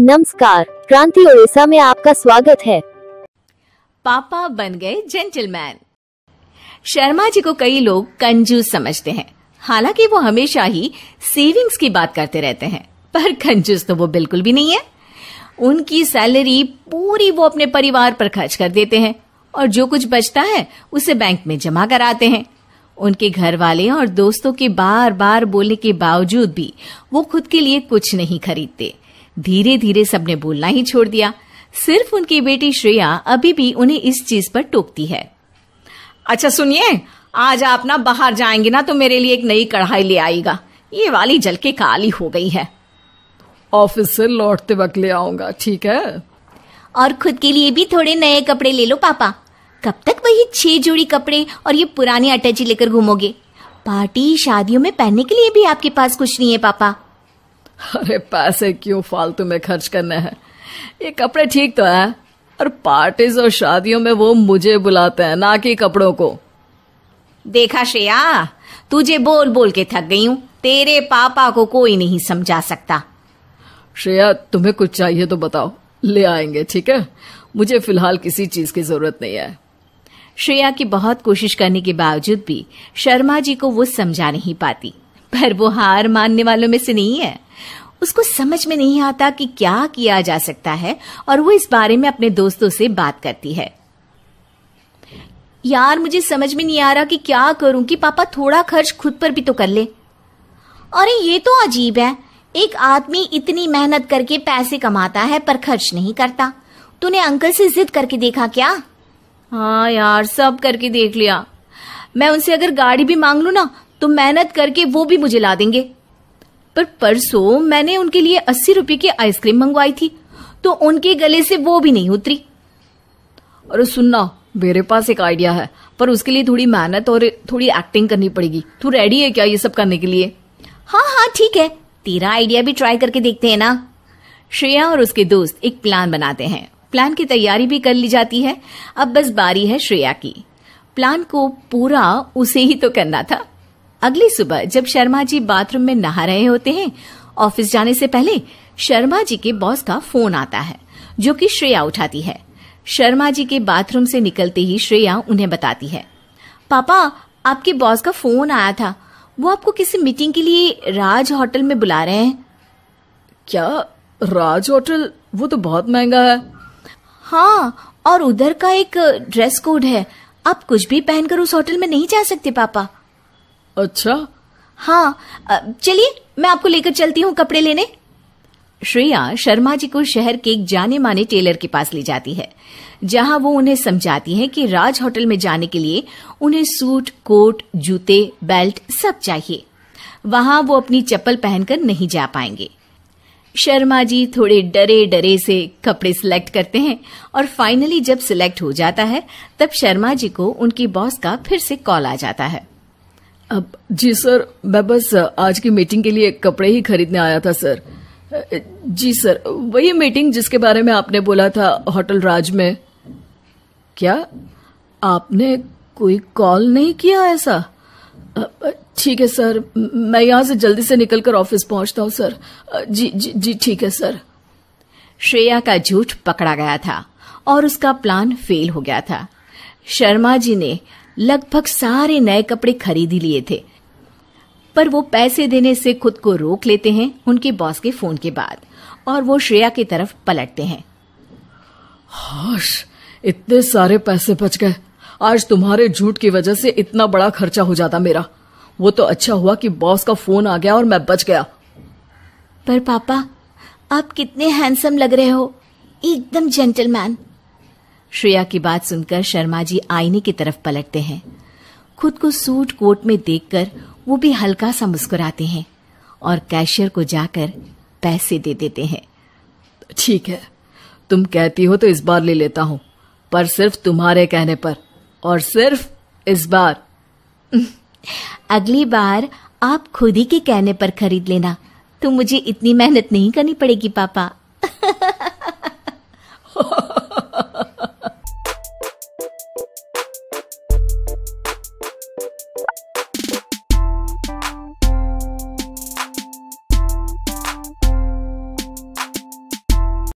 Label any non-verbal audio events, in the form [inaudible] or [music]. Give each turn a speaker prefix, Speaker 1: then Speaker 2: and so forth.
Speaker 1: नमस्कार, क्रांति ओडिशा में आपका स्वागत है।
Speaker 2: पापा बन गए जेंटलमैन। शर्मा जी को कई लोग कंजूस समझते हैं। हालाँकि वो हमेशा ही सेविंग्स की बात करते रहते हैं, पर कंजूस तो वो बिल्कुल भी नहीं है। उनकी सैलरी पूरी वो अपने परिवार पर खर्च कर देते हैं और जो कुछ बचता है, उसे बैंक में जमा कराते हैं। उनके घर वाले और दोस्तों के बार बार बोलने के बावजूद भी वो खुद के लिए कुछ नहीं खरीदते। धीरे धीरे सबने बोलना ही छोड़ दिया। सिर्फ़ उनकी बेटी श्रेया अभी भी उन्हें इस चीज़ पर टोकती है। अच्छा सुनिए आज आप ना बाहर जाएँगे ना तो मेरे लिए एक नई कढ़ाई ले आएगा ये वाली जल के काली हो गई है।
Speaker 3: ऑफ़िस से लौटते वक्त ले आऊँगा ठीक है?
Speaker 2: और खुद के लिए भी थोड़े नए कपड़े ले लो पापा। कब तक वही छह जोड़ी कपड़े और ये पुरानी अटैची लेकर घूमोगे? पार्टी शादियों में पहनने के लिए भी आपके पास कुछ नहीं है पापा।
Speaker 3: अरे पैसे क्यों फालतू में खर्च करने हैं? ये कपड़े ठीक तो है और पार्टीज़ और शादियों में वो मुझे बुलाते हैं ना कि कपड़ों को।
Speaker 2: देखा श्रेया तुझे बोल बोल के थक गई हूँ। तेरे पापा को कोई नहीं समझा सकता।
Speaker 3: श्रेया तुम्हें कुछ चाहिए तो बताओ। ले आएँगे ठीक है? मुझे फ़िलहाल किसी चीज़ की ज़रूरत नहीं है।
Speaker 2: श्रेया की बहुत कोशिश करने के बावजूद भी शर्मा जी को वो समझा नहीं पाती। पर वो हार मानने वालों में से नहीं है। उसको समझ में नहीं आता कि क्या किया जा सकता है और वो इस बारे में अपने दोस्तों से बात करती है। यार, मुझे समझ में नहीं आ रहा कि क्या करूँ कि पापा थोड़ा खर्च खुद पर भी तो कर ले। अरे, ये तो अजीब है। एक आदमी इतनी मेहनत करके पैसे कमाता है पर खर्च नहीं करता। तूने अंकल से जिद करके देखा क्या? हाँ यार, सब करके देख लिया। मैं उनसे अगर गाड़ी भी मांग लू ना तो मेहनत करके वो भी मुझे ला देंगे। पर परसों मैंने उनके लिए अस्सी रुपए की आइसक्रीम मंगवाई थी तो उनके गले से वो भी नहीं उतरी।
Speaker 3: अरे सुनना मेरे पास एक आइडिया है पर उसके लिए थोड़ी मेहनत और थोड़ी एक्टिंग करनी पड़ेगी। तू रेडी है क्या ये सब करने के लिए?
Speaker 2: हाँ हाँ ठीक है। तेरा आइडिया भी ट्राई करके देखते हैं ना। श्रेया और उसके दोस्त एक प्लान बनाते हैं। प्लान की तैयारी भी कर ली जाती है। अब बस बारी है श्रेया की। प्लान को पूरा उसे ही तो करना था। अगली सुबह जब शर्मा जी बाथरूम में नहा रहे होते हैं ऑफ़िस जाने से पहले शर्मा जी के बॉस का फ़ोन आता है जो कि श्रेया उठाती है। शर्मा जी के बाथरूम से निकलते ही श्रेया उन्हें बताती है पापा आपके बॉस का फ़ोन आया था। वो आपको किसी मीटिंग के लिए राज होटल में बुला रहे हैं।
Speaker 3: क्या? राज होटल? वो तो बहुत महँगा है।
Speaker 2: हाँ और उधर का एक ड्रेस कोड है। आप कुछ भी पहनकर उस होटल में नहीं जा सकते पापा।
Speaker 3: अच्छा।
Speaker 2: हाँ चलिए मैं आपको लेकर चलती हूँ कपड़े लेने। श्रेया शर्मा जी को शहर के एक जाने माने टेलर के पास ले जाती है जहाँ वो उन्हें समझाती है कि राज होटल में जाने के लिए उन्हें सूट कोट जूते बेल्ट सब चाहिए। वहाँ वो अपनी चप्पल पहनकर नहीं जा पाएँगे। शर्मा जी थोड़े डरे डरे से कपड़े सिलेक्ट करते हैं और फाइनली जब सिलेक्ट हो जाता है तब शर्मा जी को उनकी बॉस का फिर से कॉल आ जाता है।
Speaker 3: जी सर, मैं बस आज की मीटिंग के लिए कपड़े ही खरीदने आया था, सर। जी सर, वही मीटिंग जिसके बारे में आपने बोला था, होटल राज में। क्या आपने कोई कॉल नहीं किया ऐसा? ठीक है, सर, मैं यहाँ से जल्दी से निकलकर ऑफ़िस पहुँचता हूँ, सर। जी जी जी, ठीक है, सर।
Speaker 2: श्रेया का झूठ पकड़ा गया था और उसका प्लान फेल हो गया था। शर्मा जी ने लगभग सारे नए कपड़े खरीद ही लिए थे। पर वो पैसे देने से खुद को रोक लेते हैं उनके बॉस के फ़ोन के बाद और वो श्रेया की तरफ़ पलटते हैं।
Speaker 3: हाश इतने सारे पैसे बच गए। आज तुम्हारे झूठ की वजह से इतना बड़ा खर्चा हो जाता मेरा। वो तो अच्छा हुआ कि बॉस का फ़ोन आ गया और मैं बच गया।
Speaker 2: पर पापा आप कितने हैंडसम लग रहे हो। एकदम जेंटलमैन। श्रेया की बात सुनकर शर्मा जी आईने की तरफ़ पलटते हैं। खुद को सूट कोट में देखकर वो भी हल्का सा मुस्कुराते हैं और कैशियर को जाकर पैसे दे देते हैं।
Speaker 3: ठीक है तुम कहती हो तो इस बार ले लेता हूँ पर सिर्फ़ तुम्हारे कहने पर और सिर्फ़ इस बार।
Speaker 2: अगली बार आप खुद ही के कहने पर खरीद लेना तो मुझे इतनी मेहनत नहीं करनी पड़ेगी पापा। [laughs]